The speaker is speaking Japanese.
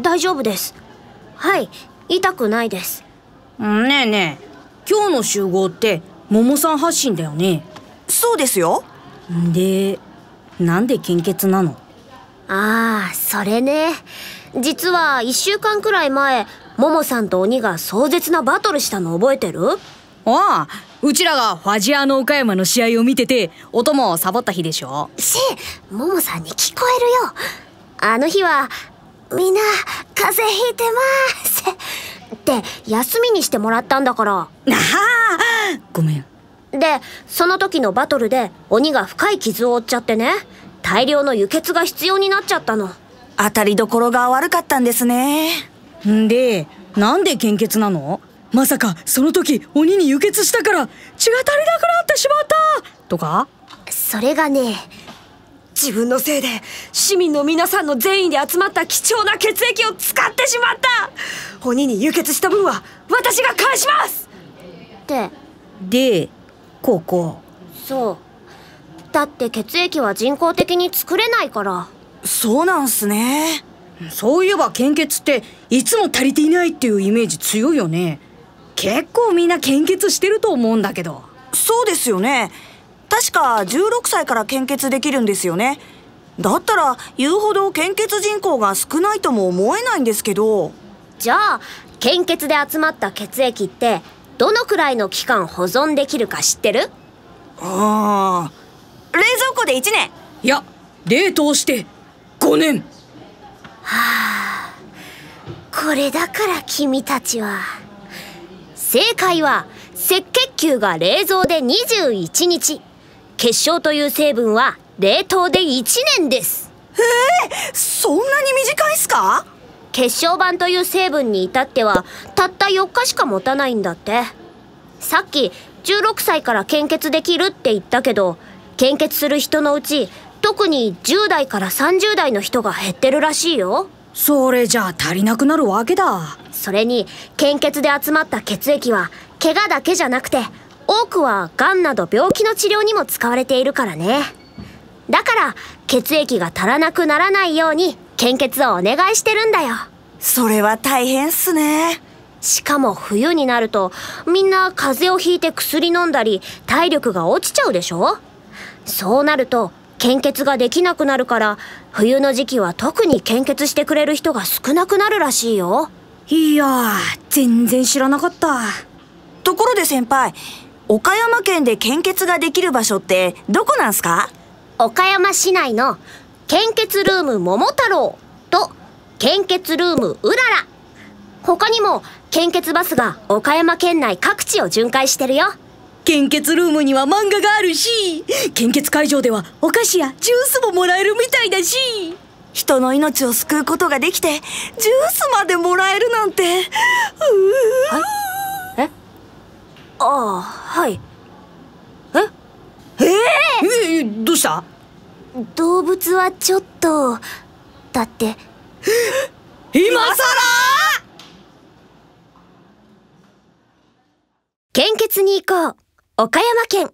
大丈夫です。はい痛くないです。ねえねえ。今日の集合って桃さん発信だよね。そうですよ。でなんで献血なの？ああそれね。実は1週間くらい前ももさんと鬼が壮絶なバトルしたの覚えてる？ああうちらがファジアーノ岡山の試合を見てて音もサボった日でしょ。しももさんに聞こえるよ。あの日はみんな風邪ひいてます。って休みにしてもらったんだから。ああごめん。でその時のバトルで鬼が深い傷を負っちゃってね大量の輸血が必要になっちゃったの。当たりどころが悪かったんですね。んでなんで献血なの？まさかその時鬼に輸血したから血が足りなくなってしまった！とか？それがね自分のせいで市民の皆さんの善意で集まった貴重な血液を使ってしまった。鬼に輸血した分は私が返します。ってでここ。そう。だって血液は人工的に作れないから。そうなんすね。そういえば献血っていつも足りていないっていうイメージ強いよね。結構みんな献血してると思うんだけど。そうですよね確か16歳から献血できるんですよね。だったら言うほど献血人口が少ないとも思えないんですけど。じゃあ献血で集まった血液ってどのくらいの期間保存できるか知ってる？ああ冷蔵庫で1年。いや冷凍して5年。はあこれだから君たちは。正解は赤血球が冷蔵で21日結晶という成分は冷凍で1年です。えー、そんなに短いっすか？結晶板という成分に至ってはたった4日しか持たないんだって。さっき16歳から献血できるって言ったけど献血する人のうち特に10代から30代の人が減ってるらしいよ。それじゃあ足りなくなるわけだ。それに献血で集まった血液は怪我だけじゃなくて多くはがんなど病気の治療にも使われているからね。だから血液が足らなくならないように献血をお願いしてるんだよ。それは大変っすね。しかも冬になるとみんな風邪をひいて薬飲んだり体力が落ちちゃうでしょ？そうなると献血ができなくなるから冬の時期は特に献血してくれる人が少なくなるらしいよ。いや全然知らなかった。ところで先輩岡山県で献血ができる場所ってどこなんすか？岡山市内の献血ルーム桃太郎と献血ルームうらら。他にも献血バスが岡山県内各地を巡回してるよ。献血ルームには漫画があるし献血会場ではお菓子やジュースももらえるみたいだし。人の命を救うことができてジュースまでもらえるなんてうえああはい。え？えええどうした？動物はちょっとだって。今さら献血に行こう。岡山県